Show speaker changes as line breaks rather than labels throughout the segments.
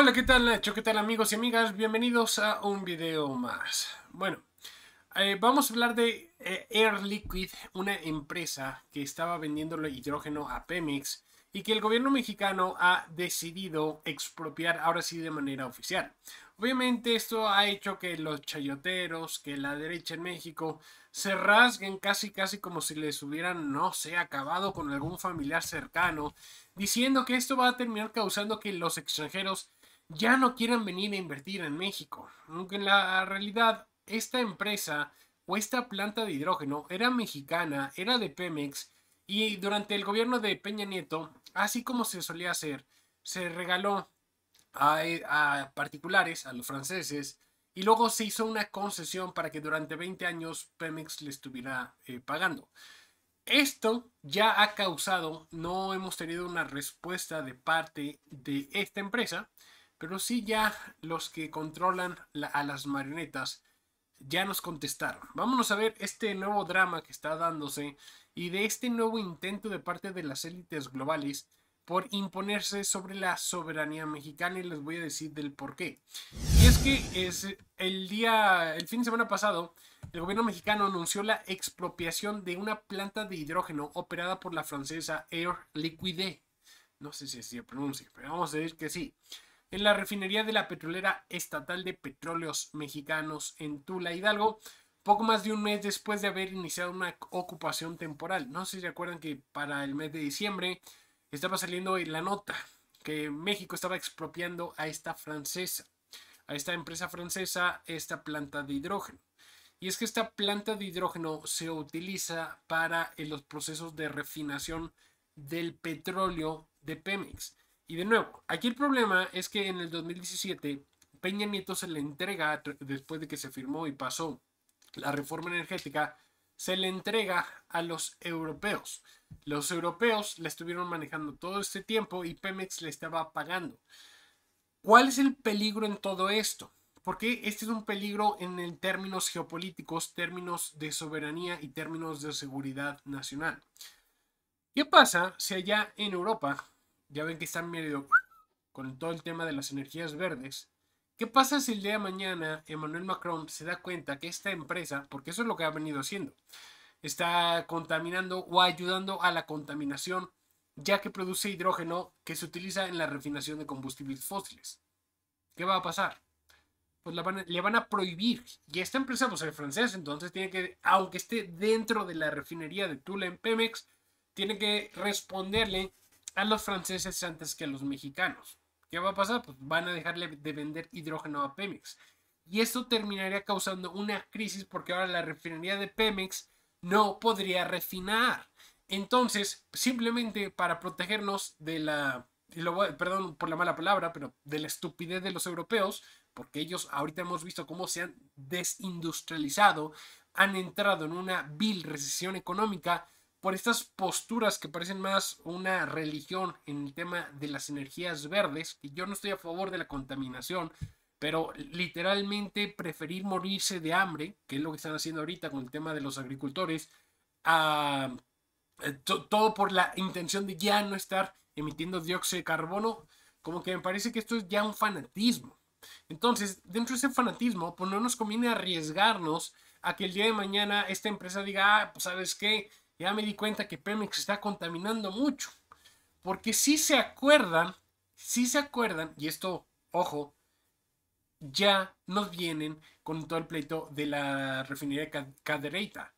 Hola, ¿qué tal Nacho? ¿Qué tal amigos y amigas? Bienvenidos a un video más. Bueno, eh, vamos a hablar de eh, Air Liquid, una empresa que estaba vendiendo hidrógeno a Pemex y que el gobierno mexicano ha decidido expropiar ahora sí de manera oficial. Obviamente esto ha hecho que los chayoteros, que la derecha en México se rasguen casi casi como si les hubieran, no sé, acabado con algún familiar cercano, diciendo que esto va a terminar causando que los extranjeros ya no quieran venir a invertir en México. Aunque en la realidad esta empresa o esta planta de hidrógeno era mexicana, era de Pemex y durante el gobierno de Peña Nieto, así como se solía hacer, se regaló a, particulares, a los franceses, y luego se hizo una concesión para que durante 20 años Pemex le estuviera eh, pagando. Esto ya ha causado, no hemos tenido una respuesta de parte de esta empresa, pero sí ya los que controlan a las marionetas ya nos contestaron. Vámonos a ver este nuevo drama que está dándose y de este nuevo intento de parte de las élites globales por imponerse sobre la soberanía mexicana y les voy a decir del por qué. Y es que es el día, el fin de semana pasado, el gobierno mexicano anunció la expropiación de una planta de hidrógeno operada por la francesa Air Liquide. No sé si se pronuncia, pero vamos a decir que sí en la refinería de la petrolera estatal de petróleos mexicanos en Tula Hidalgo, poco más de un mes después de haber iniciado una ocupación temporal. No sé si se que para el mes de diciembre estaba saliendo la nota que México estaba expropiando a esta francesa, a esta empresa francesa, esta planta de hidrógeno. Y es que esta planta de hidrógeno se utiliza para los procesos de refinación del petróleo de Pemex. Y de nuevo, aquí el problema es que en el 2017 Peña Nieto se le entrega, después de que se firmó y pasó la reforma energética, se le entrega a los europeos. Los europeos la estuvieron manejando todo este tiempo y Pemex le estaba pagando. ¿Cuál es el peligro en todo esto? Porque este es un peligro en términos geopolíticos, términos de soberanía y términos de seguridad nacional. ¿Qué pasa si allá en Europa ya ven que están medio con todo el tema de las energías verdes. ¿Qué pasa si el día de mañana Emmanuel Macron se da cuenta que esta empresa, porque eso es lo que ha venido haciendo, está contaminando o ayudando a la contaminación, ya que produce hidrógeno que se utiliza en la refinación de combustibles fósiles? ¿Qué va a pasar? Pues le van a prohibir. Y esta empresa, pues es francesa, entonces tiene que, aunque esté dentro de la refinería de Tula en Pemex, tiene que responderle a los franceses antes que a los mexicanos. ¿Qué va a pasar? Pues van a dejarle de vender hidrógeno a Pemex. Y esto terminaría causando una crisis porque ahora la refinería de Pemex no podría refinar. Entonces, simplemente para protegernos de la, perdón por la mala palabra, pero de la estupidez de los europeos, porque ellos ahorita hemos visto cómo se han desindustrializado, han entrado en una vil recesión económica, por estas posturas que parecen más una religión en el tema de las energías verdes, y yo no estoy a favor de la contaminación, pero literalmente preferir morirse de hambre, que es lo que están haciendo ahorita con el tema de los agricultores, a, eh, todo por la intención de ya no estar emitiendo dióxido de carbono, como que me parece que esto es ya un fanatismo. Entonces, dentro de ese fanatismo, pues no nos conviene arriesgarnos a que el día de mañana esta empresa diga, ah, pues sabes qué, ya me di cuenta que Pemex está contaminando mucho. Porque si se acuerdan, si se acuerdan, y esto, ojo, ya nos vienen con todo el pleito de la refinería Cadereyta.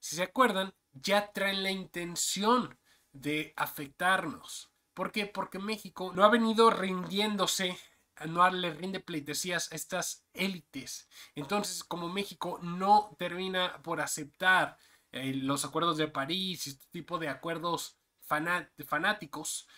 Si se acuerdan, ya traen la intención de afectarnos. ¿Por qué? Porque México no ha venido rindiéndose, no le rinde pleitesías a estas élites. Entonces, como México no termina por aceptar eh, los acuerdos de París y este tipo de acuerdos fanáticos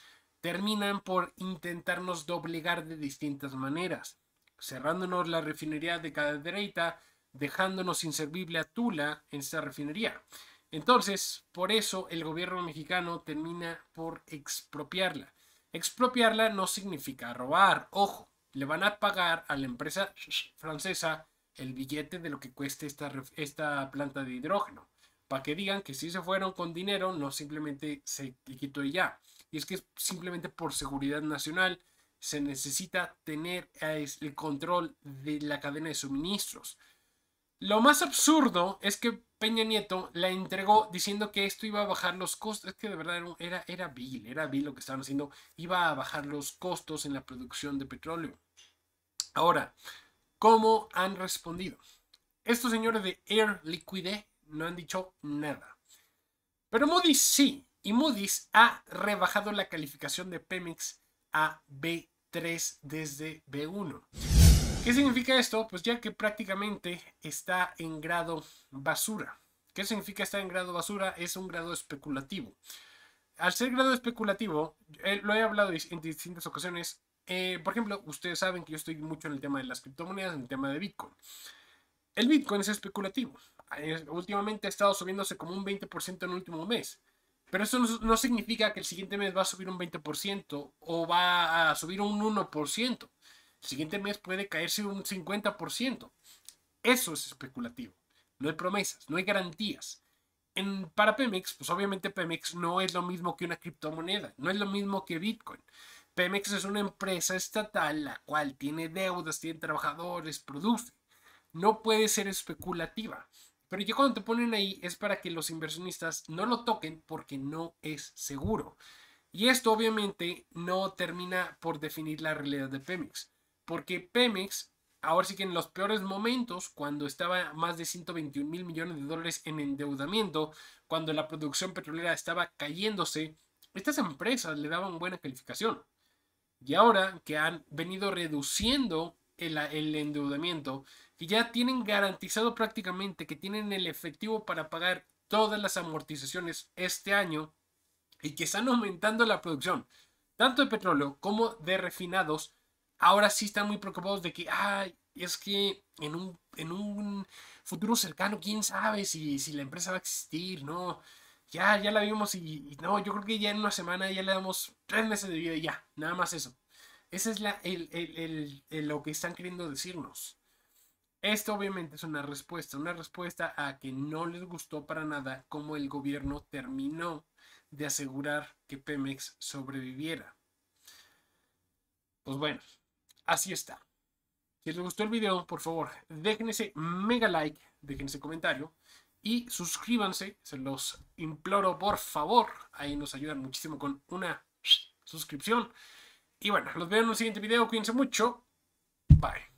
terminan por intentarnos doblegar de distintas maneras, cerrándonos la refinería de Cadereyta, dejándonos inservible a Tula en esta refinería. Entonces, por eso el gobierno mexicano termina por expropiarla. Expropiarla no significa robar, ojo, le van a pagar a la empresa francesa el billete de lo que cueste esta, esta planta de hidrógeno para que digan que si se fueron con dinero, no simplemente se quitó y ya. Y es que simplemente por seguridad nacional, se necesita tener el control de la cadena de suministros. Lo más absurdo es que Peña Nieto la entregó diciendo que esto iba a bajar los costos. Es que de verdad era, era vil, era vil lo que estaban haciendo. Iba a bajar los costos en la producción de petróleo. Ahora, ¿cómo han respondido? Estos señores de Air Liquide no han dicho nada. Pero Moody's sí. Y Moody's ha rebajado la calificación de Pemex a B3 desde B1. ¿Qué significa esto? Pues ya que prácticamente está en grado basura. ¿Qué significa estar en grado basura? Es un grado especulativo. Al ser grado especulativo, eh, lo he hablado en distintas ocasiones. Eh, por ejemplo, ustedes saben que yo estoy mucho en el tema de las criptomonedas, en el tema de Bitcoin. El Bitcoin es especulativo. Últimamente ha estado subiéndose como un 20% en el último mes. Pero eso no, significa que el siguiente mes va a subir un 20% o va a subir un 1%. El siguiente mes puede caerse un 50%. Eso es especulativo. No hay promesas, no hay garantías. En, para Pemex, pues obviamente Pemex no es lo mismo que una criptomoneda, no es lo mismo que Bitcoin. Pemex es una empresa estatal la cual tiene deudas, tiene trabajadores, produce. No puede ser especulativa. Pero ya cuando te ponen ahí es para que los inversionistas no lo toquen porque no es seguro. Y esto obviamente no termina por definir la realidad de Pemex. Porque Pemex, ahora sí que en los peores momentos, cuando estaba más de 121 mil millones de dólares en endeudamiento, cuando la producción petrolera estaba cayéndose, estas empresas le daban buena calificación. Y ahora que han venido reduciendo el, el endeudamiento, que ya tienen garantizado prácticamente que tienen el efectivo para pagar todas las amortizaciones este año y que están aumentando la producción, tanto de petróleo como de refinados, ahora sí están muy preocupados de que, ay, es que en un, en un futuro cercano, quién sabe si, si la empresa va a existir, ¿no? Ya, ya la vimos y, no, yo creo que ya en una semana ya le damos tres meses de vida y ya, nada más eso. Esa es la, el, lo que están queriendo decirnos. Esto obviamente es una respuesta, una respuesta a que no les gustó para nada cómo el gobierno terminó de asegurar que Pemex sobreviviera. Pues bueno, así está. Si les gustó el video, por favor, déjense mega like, déjense comentario y suscríbanse, se los imploro por favor. Ahí nos ayudan muchísimo con una suscripción. Y bueno, los veo en un siguiente video, cuídense mucho. Bye.